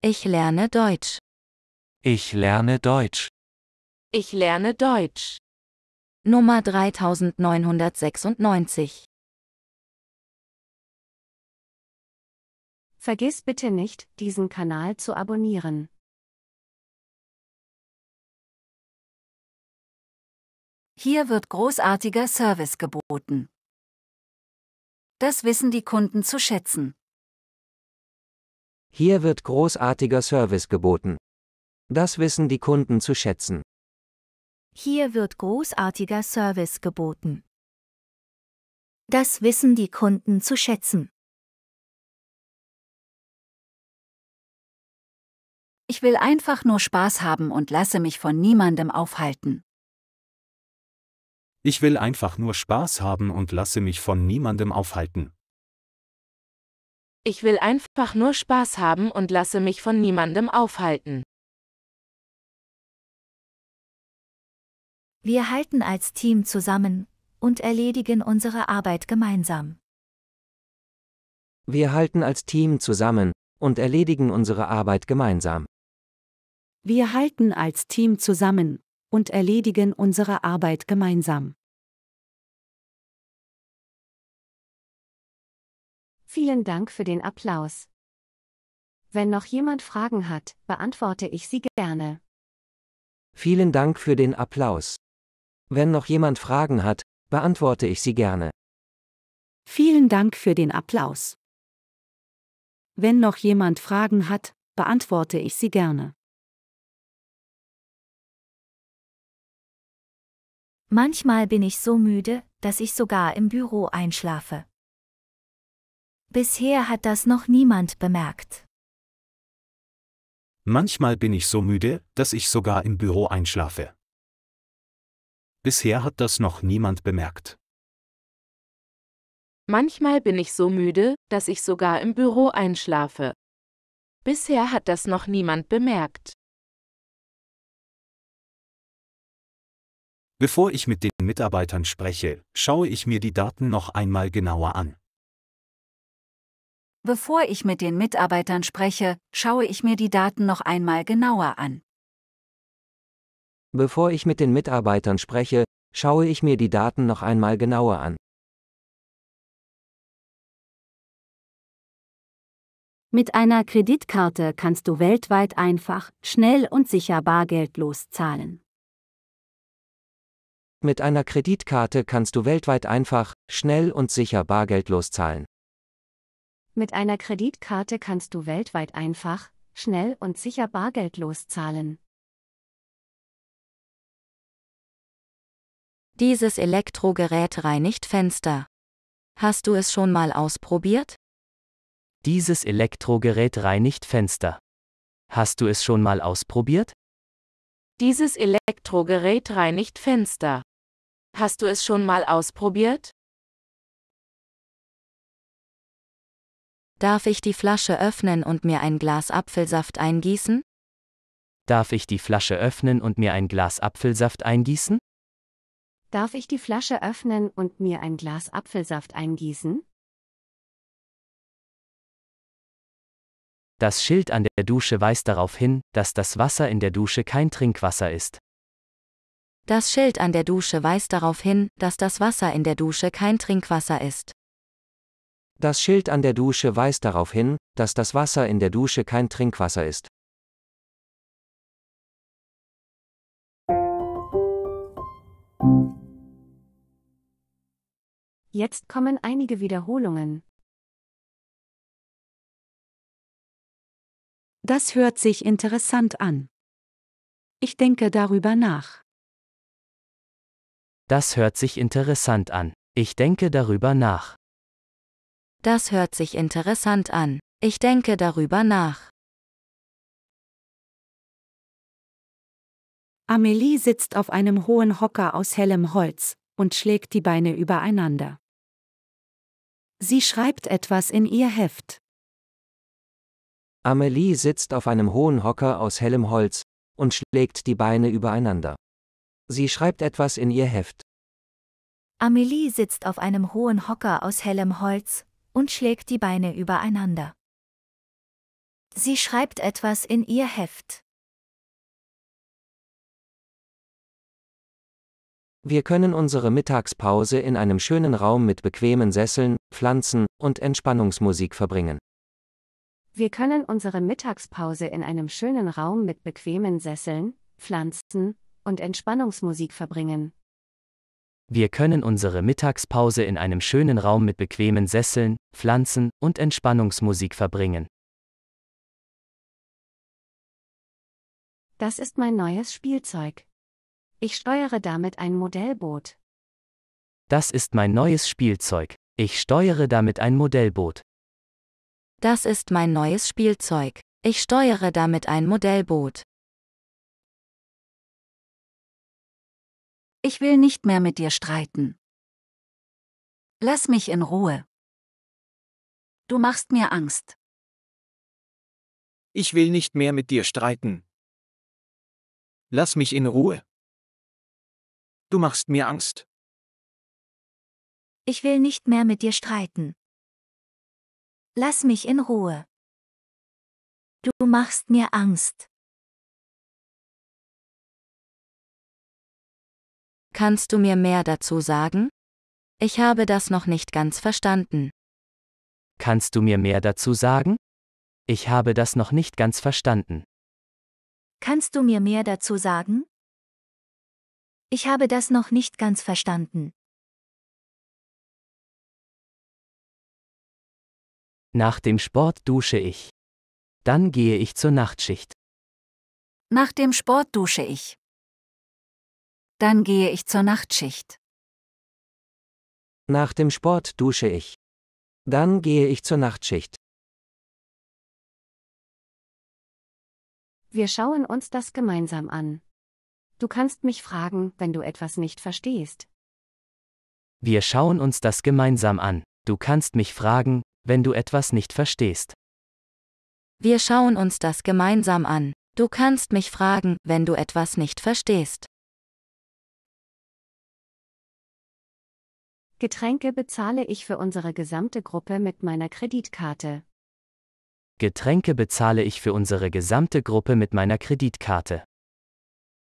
Ich lerne Deutsch. Ich lerne Deutsch. Ich lerne Deutsch. Nummer 3996. Vergiss bitte nicht, diesen Kanal zu abonnieren. Hier wird großartiger Service geboten. Das wissen die Kunden zu schätzen. Hier wird großartiger Service geboten. Das wissen die Kunden zu schätzen. Hier wird großartiger Service geboten. Das wissen die Kunden zu schätzen. Ich will einfach nur Spaß haben und lasse mich von niemandem aufhalten. Ich will einfach nur Spaß haben und lasse mich von niemandem aufhalten. Ich will einfach nur Spaß haben und lasse mich von niemandem aufhalten. Wir halten als Team zusammen und erledigen unsere Arbeit gemeinsam. Wir halten als Team zusammen und erledigen unsere Arbeit gemeinsam. Wir halten als Team zusammen und erledigen unsere Arbeit gemeinsam. Vielen Dank für den Applaus. Wenn noch jemand Fragen hat, beantworte ich sie gerne. Vielen Dank für den Applaus. Wenn noch jemand Fragen hat, beantworte ich sie gerne. Vielen Dank für den Applaus. Wenn noch jemand Fragen hat, beantworte ich sie gerne. Manchmal bin ich so müde, dass ich sogar im Büro einschlafe. Bisher hat das noch niemand bemerkt. Manchmal bin ich so müde, dass ich sogar im Büro einschlafe. Bisher hat das noch niemand bemerkt. Manchmal bin ich so müde, dass ich sogar im Büro einschlafe. Bisher hat das noch niemand bemerkt. Bevor ich mit den Mitarbeitern spreche, schaue ich mir die Daten noch einmal genauer an. Bevor ich mit den Mitarbeitern spreche, schaue ich mir die Daten noch einmal genauer an. Bevor ich mit den Mitarbeitern spreche, schaue ich mir die Daten noch einmal genauer an. Mit einer Kreditkarte kannst du weltweit einfach, schnell und sicher bargeldlos zahlen. Mit einer Kreditkarte kannst du weltweit einfach, schnell und sicher bargeldlos zahlen. Mit einer Kreditkarte kannst du weltweit einfach, schnell und sicher bargeldlos zahlen. Dieses Elektrogerät reinigt Fenster. Hast du es schon mal ausprobiert? Dieses Elektrogerät reinigt Fenster. Hast du es schon mal ausprobiert? Dieses Elektrogerät reinigt Fenster. Hast du es schon mal ausprobiert? Darf ich die Flasche öffnen und mir ein Glas Apfelsaft eingießen? Darf ich die Flasche öffnen und mir ein Glas Apfelsaft eingießen? Darf ich die Flasche öffnen und mir ein Glas Apfelsaft eingießen? Das Schild an der Dusche weist darauf hin, dass das Wasser in der Dusche kein Trinkwasser ist. Das Schild an der Dusche weist darauf hin, dass das Wasser in der Dusche kein Trinkwasser ist. Das Schild an der Dusche weist darauf hin, dass das Wasser in der Dusche kein Trinkwasser ist. Jetzt kommen einige Wiederholungen. Das hört sich interessant an. Ich denke darüber nach. Das hört sich interessant an. Ich denke darüber nach. Das hört sich interessant an. Ich denke darüber nach. Amelie sitzt auf einem hohen Hocker aus hellem Holz und schlägt die Beine übereinander. Sie schreibt etwas in ihr Heft. Amelie sitzt auf einem hohen Hocker aus hellem Holz und schlägt die Beine übereinander. Sie schreibt etwas in ihr Heft. Amelie sitzt auf einem hohen Hocker aus hellem Holz und schlägt die Beine übereinander. Sie schreibt etwas in ihr Heft. Wir können unsere Mittagspause in einem schönen Raum mit bequemen Sesseln, Pflanzen und Entspannungsmusik verbringen. Wir können unsere Mittagspause in einem schönen Raum mit bequemen Sesseln, Pflanzen und Entspannungsmusik verbringen. Wir können unsere Mittagspause in einem schönen Raum mit bequemen Sesseln, Pflanzen und Entspannungsmusik verbringen. Das ist mein neues Spielzeug. Ich steuere damit ein Modellboot. Das ist mein neues Spielzeug. Ich steuere damit ein Modellboot. Das ist mein neues Spielzeug. Ich steuere damit ein Modellboot. Ich will nicht mehr mit dir streiten. Lass mich in Ruhe. Du machst mir Angst. Ich will nicht mehr mit dir streiten. Lass mich in Ruhe. Du machst mir Angst. Ich will nicht mehr mit dir streiten. Lass mich in Ruhe. Du machst mir Angst. Kannst du mir mehr dazu sagen? Ich habe das noch nicht ganz verstanden. Kannst du mir mehr dazu sagen? Ich habe das noch nicht ganz verstanden. Kannst du mir mehr dazu sagen? Ich habe das noch nicht ganz verstanden. Nach dem Sport dusche ich. Dann gehe ich zur Nachtschicht. Nach dem Sport dusche ich. Dann gehe ich zur Nachtschicht. Nach dem Sport dusche ich. Dann gehe ich zur Nachtschicht. Wir schauen uns das gemeinsam an. Du kannst mich fragen, wenn du etwas nicht verstehst. Wir schauen uns das gemeinsam an. Du kannst mich fragen, wenn du etwas nicht verstehst. Wir schauen uns das gemeinsam an. Du kannst mich fragen, wenn du etwas nicht verstehst. Getränke bezahle ich für unsere gesamte Gruppe mit meiner Kreditkarte. Getränke bezahle ich für unsere gesamte Gruppe mit meiner Kreditkarte.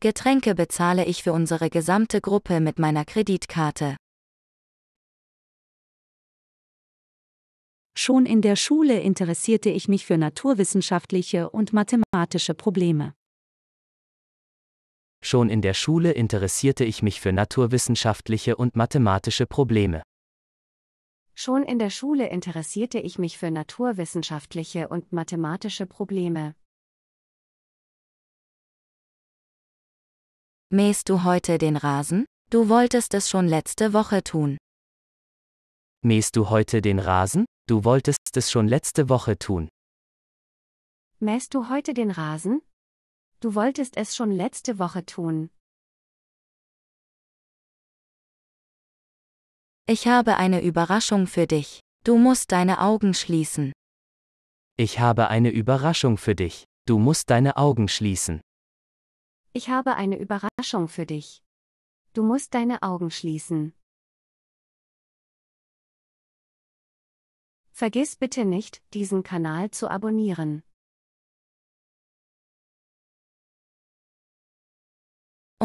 Getränke bezahle ich für unsere gesamte Gruppe mit meiner Kreditkarte. Schon in der Schule interessierte ich mich für naturwissenschaftliche und mathematische Probleme. Schon in der Schule interessierte ich mich für naturwissenschaftliche und mathematische Probleme. Schon in der Schule interessierte ich mich für naturwissenschaftliche und mathematische Probleme. Mähst du heute den Rasen? Du wolltest es schon letzte Woche tun. Mähst du heute den Rasen? Du wolltest es schon letzte Woche tun. Mähst du heute den Rasen? Du wolltest es schon letzte Woche tun. Ich habe eine Überraschung für dich. Du musst deine Augen schließen. Ich habe eine Überraschung für dich. Du musst deine Augen schließen. Ich habe eine Überraschung für dich. Du musst deine Augen schließen. Vergiss bitte nicht, diesen Kanal zu abonnieren.